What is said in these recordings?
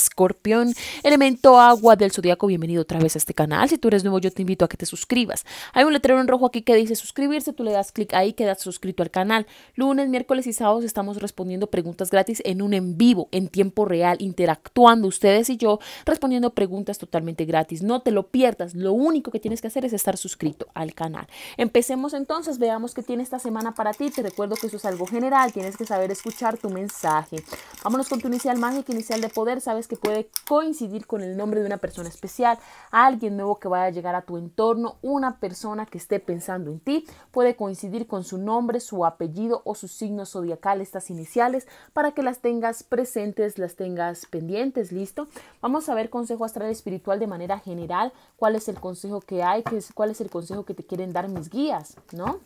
Escorpión, elemento agua del zodiaco, bienvenido otra vez a este canal. Si tú eres nuevo, yo te invito a que te suscribas. Hay un letrero en rojo aquí que dice suscribirse, tú le das clic ahí, quedas suscrito al canal. Lunes, miércoles y sábados estamos respondiendo preguntas gratis en un en vivo, en tiempo real, interactuando ustedes y yo, respondiendo preguntas totalmente gratis. No te lo pierdas, lo único que tienes que hacer es estar suscrito al canal. Empecemos entonces, veamos qué tiene esta semana para ti. Te recuerdo que eso es algo general, tienes que saber escuchar tu mensaje. Vámonos con tu inicial mágica, inicial de poder, sabes que puede coincidir con el nombre de una persona especial, alguien nuevo que vaya a llegar a tu entorno, una persona que esté pensando en ti, puede coincidir con su nombre, su apellido o su signo zodiacal, estas iniciales, para que las tengas presentes, las tengas pendientes, ¿listo? Vamos a ver consejo astral espiritual de manera general, cuál es el consejo que hay, cuál es el consejo que te quieren dar mis guías, ¿no?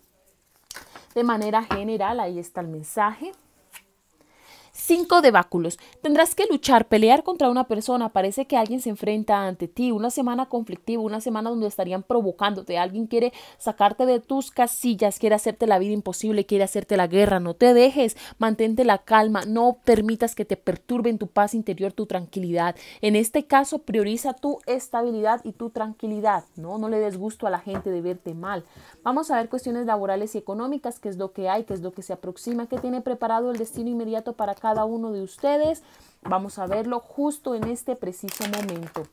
De manera general, ahí está el mensaje. Cinco de báculos. Tendrás que luchar, pelear contra una persona. Parece que alguien se enfrenta ante ti. Una semana conflictiva, una semana donde estarían provocándote. Alguien quiere sacarte de tus casillas, quiere hacerte la vida imposible, quiere hacerte la guerra. No te dejes, mantente la calma. No permitas que te perturben tu paz interior, tu tranquilidad. En este caso, prioriza tu estabilidad y tu tranquilidad. No, no le des gusto a la gente de verte mal. Vamos a ver cuestiones laborales y económicas, qué es lo que hay, qué es lo que se aproxima, qué tiene preparado el destino inmediato para cada uno de ustedes. Vamos a verlo justo en este preciso momento.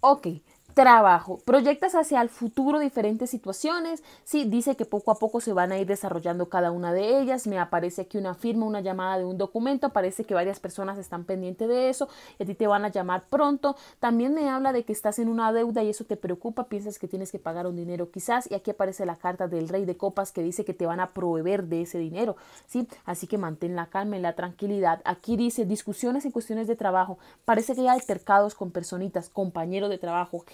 Ok, Trabajo. Proyectas hacia el futuro diferentes situaciones. Sí, dice que poco a poco se van a ir desarrollando cada una de ellas. Me aparece aquí una firma, una llamada de un documento. Parece que varias personas están pendientes de eso y a ti te van a llamar pronto. También me habla de que estás en una deuda y eso te preocupa. Piensas que tienes que pagar un dinero quizás. Y aquí aparece la carta del rey de copas que dice que te van a proveer de ese dinero. Sí, así que mantén la calma y la tranquilidad. Aquí dice discusiones y cuestiones de trabajo. Parece que hay altercados con personitas, compañeros de trabajo,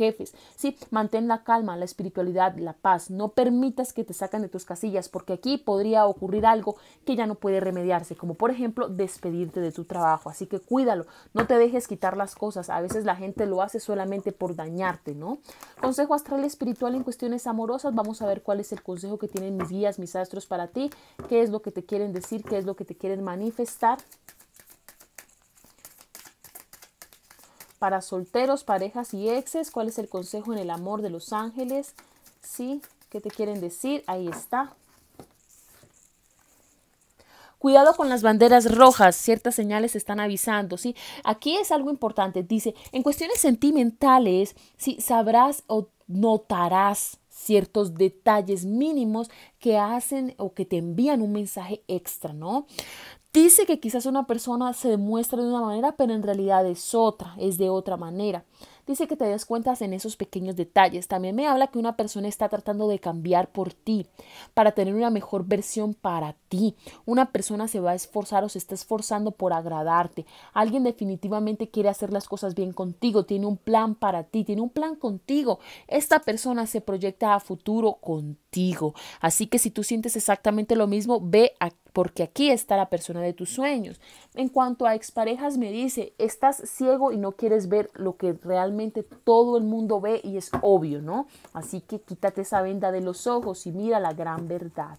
Sí, mantén la calma, la espiritualidad, la paz. No permitas que te saquen de tus casillas, porque aquí podría ocurrir algo que ya no puede remediarse, como por ejemplo despedirte de tu trabajo. Así que cuídalo, no te dejes quitar las cosas. A veces la gente lo hace solamente por dañarte, ¿no? Consejo astral espiritual en cuestiones amorosas. Vamos a ver cuál es el consejo que tienen mis guías, mis astros para ti, qué es lo que te quieren decir, qué es lo que te quieren manifestar. Para solteros, parejas y exes, cuál es el consejo en el amor de los ángeles, ¿sí? ¿Qué te quieren decir? Ahí está. Cuidado con las banderas rojas, ciertas señales están avisando, ¿sí? Aquí es algo importante, dice, en cuestiones sentimentales, sí, sabrás o notarás ciertos detalles mínimos que hacen o que te envían un mensaje extra, ¿no? Dice que quizás una persona se demuestra de una manera, pero en realidad es otra, es de otra manera. Dice que te des cuenta en esos pequeños detalles. También me habla que una persona está tratando de cambiar por ti, para tener una mejor versión para ti. Una persona se va a esforzar o se está esforzando por agradarte. Alguien definitivamente quiere hacer las cosas bien contigo, tiene un plan para ti, tiene un plan contigo. Esta persona se proyecta a futuro contigo. Así que si tú sientes exactamente lo mismo, ve aquí porque aquí está la persona de tus sueños. En cuanto a exparejas, me dice, estás ciego y no quieres ver lo que realmente todo el mundo ve y es obvio, ¿no? Así que quítate esa venda de los ojos y mira la gran verdad.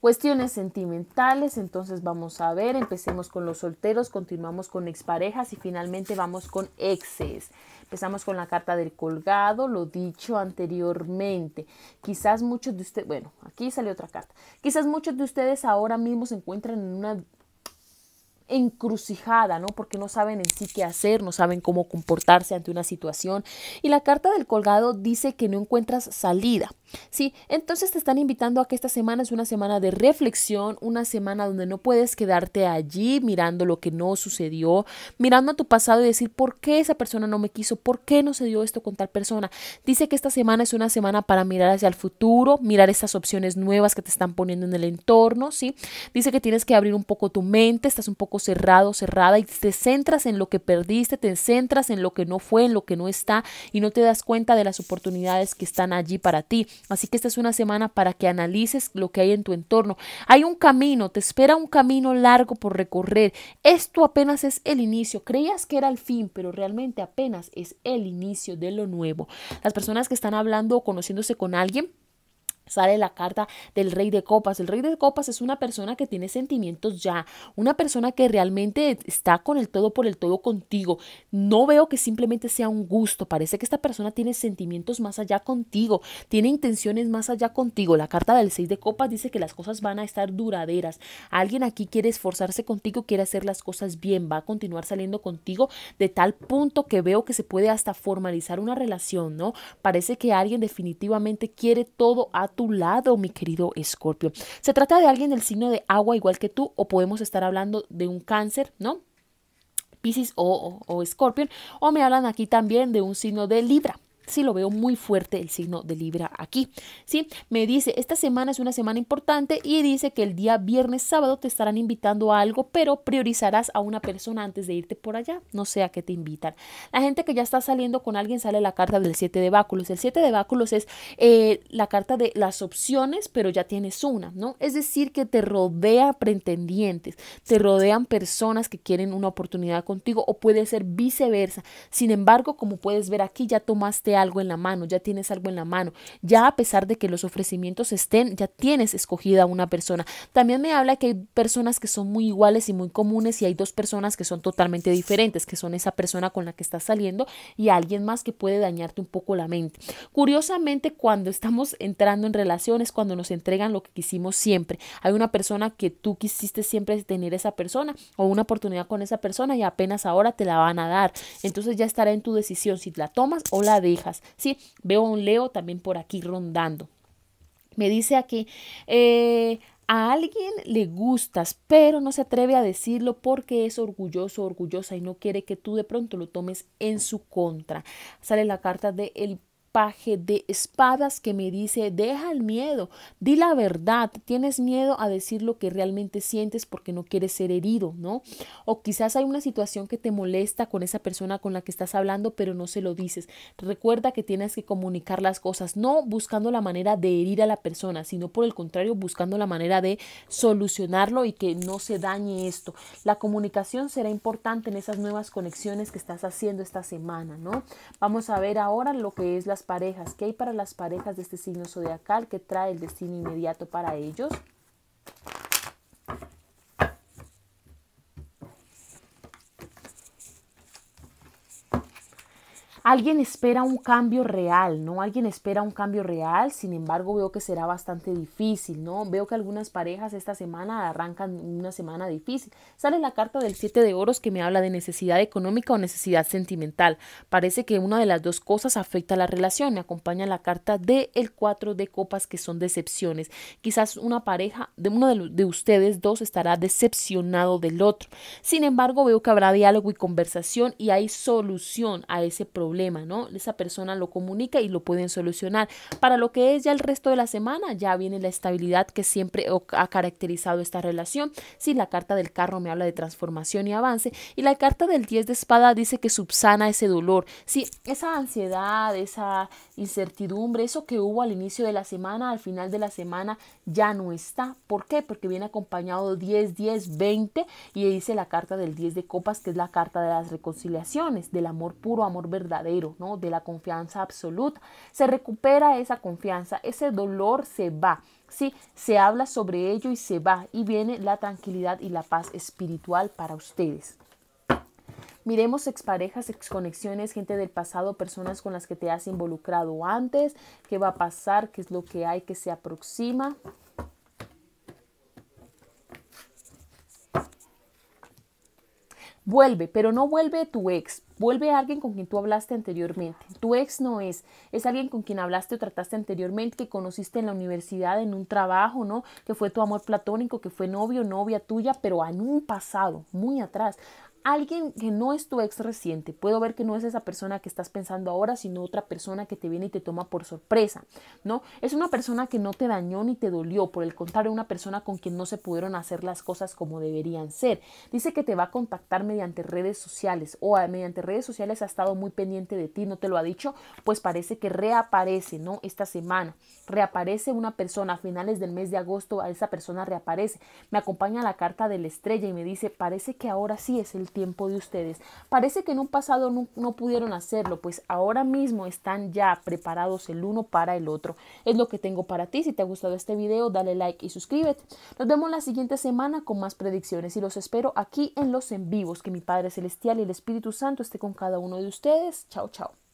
Cuestiones sentimentales, entonces vamos a ver, empecemos con los solteros, continuamos con exparejas y finalmente vamos con exes. Empezamos con la carta del colgado, lo dicho anteriormente. Quizás muchos de ustedes, bueno, aquí sale otra carta. Quizás muchos de ustedes ahora mismo se encuentran en una encrucijada, ¿no? Porque no saben en sí qué hacer, no saben cómo comportarse ante una situación. Y la carta del colgado dice que no encuentras salida. Sí, entonces te están invitando a que esta semana es una semana de reflexión, una semana donde no puedes quedarte allí mirando lo que no sucedió, mirando a tu pasado y decir por qué esa persona no me quiso, por qué no se dio esto con tal persona. Dice que esta semana es una semana para mirar hacia el futuro, mirar esas opciones nuevas que te están poniendo en el entorno, ¿sí? Dice que tienes que abrir un poco tu mente, estás un poco cerrado, cerrada y te centras en lo que perdiste, te centras en lo que no fue, en lo que no está y no te das cuenta de las oportunidades que están allí para ti. Así que esta es una semana para que analices lo que hay en tu entorno. Hay un camino, te espera un camino largo por recorrer. Esto apenas es el inicio. Creías que era el fin, pero realmente apenas es el inicio de lo nuevo. Las personas que están hablando o conociéndose con alguien, sale la carta del rey de copas. El rey de copas es una persona que tiene sentimientos ya, una persona que realmente está con el todo por el todo contigo. No veo que simplemente sea un gusto, parece que esta persona tiene sentimientos más allá contigo, tiene intenciones más allá contigo. La carta del seis de copas dice que las cosas van a estar duraderas. Alguien aquí quiere esforzarse contigo, quiere hacer las cosas bien, va a continuar saliendo contigo de tal punto que veo que se puede hasta formalizar una relación, ¿no? Parece que alguien definitivamente quiere todo a tu tu lado, mi querido Escorpio. Se trata de alguien del signo de agua igual que tú o podemos estar hablando de un cáncer, ¿no? Piscis o, o, o Scorpion, o me hablan aquí también de un signo de Libra sí lo veo muy fuerte el signo de Libra aquí. Sí, me dice, esta semana es una semana importante y dice que el día viernes, sábado te estarán invitando a algo, pero priorizarás a una persona antes de irte por allá. No sé a qué te invitan. La gente que ya está saliendo con alguien sale la carta del 7 de báculos. El 7 de báculos es eh, la carta de las opciones, pero ya tienes una, ¿no? Es decir, que te rodea pretendientes, te rodean personas que quieren una oportunidad contigo o puede ser viceversa. Sin embargo, como puedes ver aquí, ya tomaste algo en la mano, ya tienes algo en la mano, ya a pesar de que los ofrecimientos estén, ya tienes escogida una persona. También me habla que hay personas que son muy iguales y muy comunes y hay dos personas que son totalmente diferentes, que son esa persona con la que estás saliendo y alguien más que puede dañarte un poco la mente. Curiosamente, cuando estamos entrando en relaciones, cuando nos entregan lo que quisimos siempre, hay una persona que tú quisiste siempre tener esa persona o una oportunidad con esa persona y apenas ahora te la van a dar. Entonces ya estará en tu decisión si la tomas o la dejas. Sí, veo a un Leo también por aquí rondando. Me dice aquí, eh, a alguien le gustas, pero no se atreve a decirlo porque es orgulloso, orgullosa y no quiere que tú de pronto lo tomes en su contra. Sale la carta de el paje de espadas que me dice, deja el miedo, di la verdad, tienes miedo a decir lo que realmente sientes porque no quieres ser herido, ¿no? O quizás hay una situación que te molesta con esa persona con la que estás hablando, pero no se lo dices. Recuerda que tienes que comunicar las cosas, no buscando la manera de herir a la persona, sino por el contrario, buscando la manera de solucionarlo y que no se dañe esto. La comunicación será importante en esas nuevas conexiones que estás haciendo esta semana, ¿no? Vamos a ver ahora lo que es la parejas. ¿Qué hay para las parejas de este signo zodiacal que trae el destino inmediato para ellos? Alguien espera un cambio real, ¿no? Alguien espera un cambio real, sin embargo veo que será bastante difícil, ¿no? Veo que algunas parejas esta semana arrancan una semana difícil. Sale la carta del 7 de oros que me habla de necesidad económica o necesidad sentimental. Parece que una de las dos cosas afecta a la relación. Me acompaña la carta del el 4 de copas que son decepciones. Quizás una pareja de uno de, de ustedes dos estará decepcionado del otro. Sin embargo, veo que habrá diálogo y conversación y hay solución a ese problema ¿no? Esa persona lo comunica y lo pueden solucionar. Para lo que es ya el resto de la semana, ya viene la estabilidad que siempre ha caracterizado esta relación. Si la carta del carro me habla de transformación y avance y la carta del 10 de espada dice que subsana ese dolor. Si esa ansiedad, esa incertidumbre, eso que hubo al inicio de la semana, al final de la semana ya no está. ¿Por qué? Porque viene acompañado 10, 10, 20 y dice la carta del 10 de copas, que es la carta de las reconciliaciones, del amor puro, amor verdadero ¿no? De la confianza absoluta. Se recupera esa confianza, ese dolor se va. Sí, se habla sobre ello y se va y viene la tranquilidad y la paz espiritual para ustedes. Miremos exparejas, exconexiones, gente del pasado, personas con las que te has involucrado antes, qué va a pasar, qué es lo que hay que se aproxima. Vuelve, pero no vuelve tu ex, vuelve a alguien con quien tú hablaste anteriormente. Tu ex no es, es alguien con quien hablaste o trataste anteriormente, que conociste en la universidad, en un trabajo, ¿no? Que fue tu amor platónico, que fue novio, novia tuya, pero en un pasado, muy atrás alguien que no es tu ex reciente. Puedo ver que no es esa persona que estás pensando ahora, sino otra persona que te viene y te toma por sorpresa, ¿no? Es una persona que no te dañó ni te dolió, por el contrario, una persona con quien no se pudieron hacer las cosas como deberían ser. Dice que te va a contactar mediante redes sociales o mediante redes sociales ha estado muy pendiente de ti, no te lo ha dicho, pues parece que reaparece, ¿no? Esta semana reaparece una persona a finales del mes de agosto, a esa persona reaparece. Me acompaña la carta de la estrella y me dice, parece que ahora sí es el tiempo de ustedes. Parece que en un pasado no, pudieron hacerlo, pues ahora mismo están ya preparados el uno para el otro. Es lo que tengo para ti. Si te ha gustado este video, dale like y suscríbete. Nos vemos la siguiente semana con más predicciones y los espero aquí en los en vivos. Que mi Padre Celestial y el Espíritu Santo esté con cada uno de ustedes. Chao, chao.